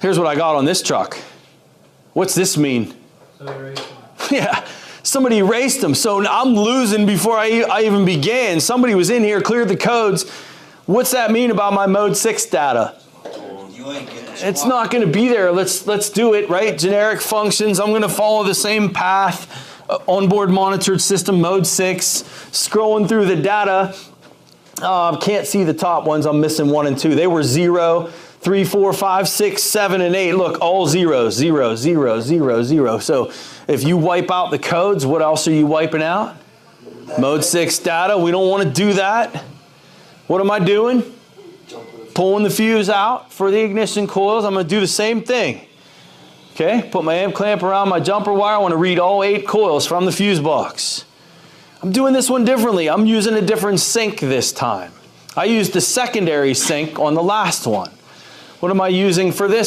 Here's what I got on this truck. What's this mean? yeah, somebody erased them. So I'm losing before I, I even began. Somebody was in here, cleared the codes. What's that mean about my mode 6 data? You ain't getting It's not going to be there. Let's let's do it, right? Generic functions. I'm going to follow the same path. Uh, onboard monitored system mode 6. Scrolling through the data. Uh, can't see the top ones. I'm missing 1 and 2. They were 0, 3, 4, 5, 6, 7, and 8. Look, all zeros. 0, 0, 0, 0. So if you wipe out the codes, what else are you wiping out? Mode 6 data. We don't want to do that. What am I doing? pulling the fuse out for the ignition coils. I'm going to do the same thing. Okay, put my amp clamp around my jumper wire. I want to read all eight coils from the fuse box. I'm doing this one differently. I'm using a different sync this time. I used the secondary sync on the last one. What am I using for this?